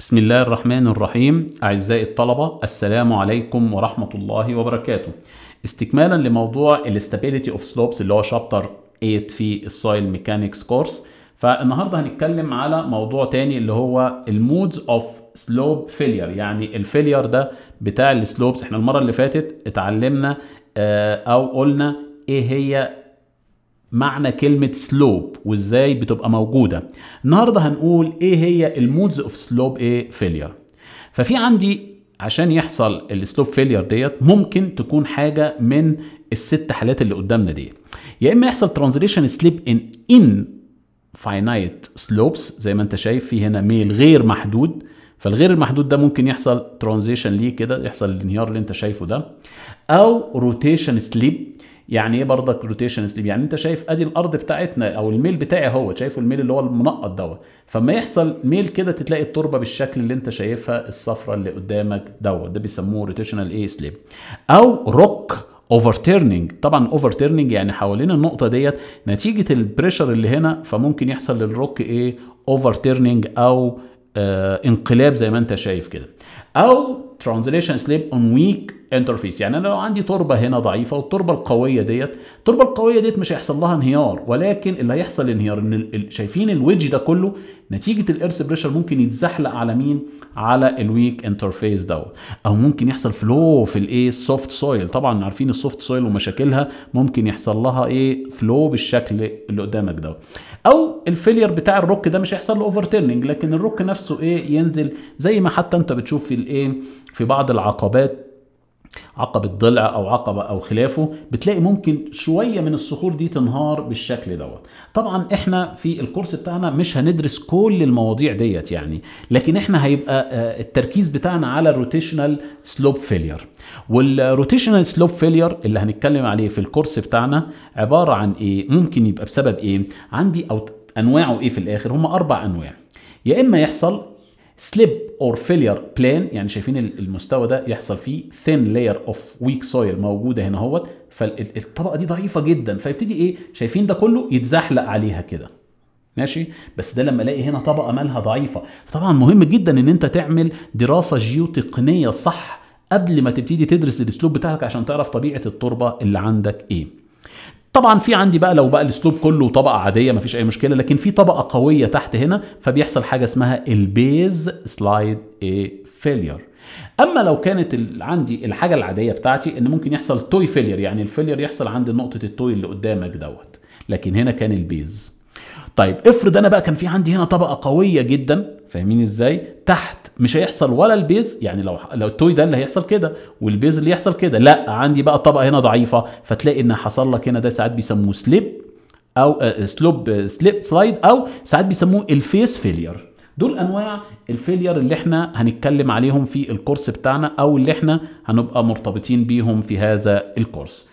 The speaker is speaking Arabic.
بسم الله الرحمن الرحيم. أعزائي الطلبة السلام عليكم ورحمة الله وبركاته. استكمالا لموضوع ال stability of slopes اللي هو chapter 8 في ال soil mechanics course. فالنهاردة هنتكلم على موضوع تاني اللي هو ال modes of slope failure. يعني ال failure ده بتاع ال slopes. إحنا المرة اللي فاتت اتعلمنا آه، أو قلنا إيه هي معنى كلمة slope وإزاي بتبقى موجودة. النهاردة هنقول إيه هي ال modes of slope إيه failure ففي عندي عشان يحصل ال slope failure ديت ممكن تكون حاجة من الست حالات اللي قدامنا ديت. يا إما يحصل translation slip in infinite slopes زي ما أنت شايف في هنا ميل غير محدود. فالغير المحدود ده ممكن يحصل translation ليه كده؟ يحصل الانهيار اللي أنت شايفه ده. أو rotation slip يعني إيه برضك rotation slip يعني أنت شايف أدي الأرض بتاعتنا أو الميل بتاعي أهو شايفه الميل اللي هو المنقط دوت. فما يحصل ميل كده تلاقي التربة بالشكل اللي أنت شايفها الصفرة اللي قدامك دوت. ده بيسموه rotational إيه slip أو rock overturning طبعا overturning يعني حوالين النقطة ديت نتيجة ال pressure اللي هنا فممكن يحصل للروك إيه overturning أو آه انقلاب زي ما أنت شايف كده. أو translation slip on weak interface. يعني أنا لو عندي تربة هنا ضعيفة والتربة القوية ديت التربة القوية ديت مش هيحصل لها انهيار ولكن اللي هيحصل انهيار إن شايفين ال wedge ده كله نتيجة ال earth pressure ممكن يتزحلق على مين؟ على ال weak interface دوت. أو ممكن يحصل flow في الايه ال soft soil طبعا عارفين ال soft soil ومشاكلها ممكن يحصل لها إيه flow بالشكل اللي قدامك دوت. أو ال failure بتاع الروك ده مش هيحصل له over لكن الروك نفسه إيه؟ ينزل زي ما حتى أنت بتشوف في الايه في بعض العقبات عقبة ضلع أو عقبة أو خلافه بتلاقي ممكن شوية من الصخور دي تنهار بالشكل دوت. طبعا إحنا في ال course بتاعنا مش هندرس كل المواضيع ديت يعني لكن إحنا هيبقى آه، التركيز بتاعنا على ال rotational slope failure وال rotational slope failure اللي هنتكلم عليه في ال course بتاعنا عبارة عن إيه؟ ممكن يبقى بسبب إيه؟ عندي أو أنواعه إيه في الآخر؟ هم أربع أنواع. يا إما يحصل slip or failure plane يعني شايفين المستوى ده يحصل فيه thin layer of weak soil موجودة هنا اهوت. فالطبقه دي ضعيفة جدا. فيبتدي إيه؟ شايفين ده كله يتزحلق عليها كده. ماشي؟ بس ده لما ألاقي هنا طبقة مالها ضعيفة. طبعا مهم جدا إن أنت تعمل دراسة جيوتقنية صح قبل ما تبتدي تدرس ال slope بتاعك عشان تعرف طبيعة التربة اللي عندك إيه. طبعا في عندي بقى لو بقى ال slope كله طبقة عادية مفيش أي مشكلة لكن في طبقة قوية تحت هنا فبيحصل حاجة اسمها ال base slide اي failure. أما لو كانت عندي الحاجة العادية بتاعتي إن ممكن يحصل toe failure يعني ال failure يحصل عند نقطة ال toe اللي قدامك دوت لكن هنا كان ال base. طيب افرض أنا بقى كان في عندي هنا طبقة قوية جدا فاهمين إزاي؟ تحت مش هيحصل ولا ال base يعني لو لو ال toe ده اللي هيحصل كده وال base اللي يحصل كده لا عندي بقى طبقة هنا ضعيفة فتلاقي إن حصل لك هنا ده ساعات بيسموه slip أو slope slip slide أو ساعات بيسموه ال face failure دول أنواع ال failure اللي إحنا هنتكلم عليهم في ال course بتاعنا أو اللي إحنا هنبقى مرتبطين بيهم في هذا ال course.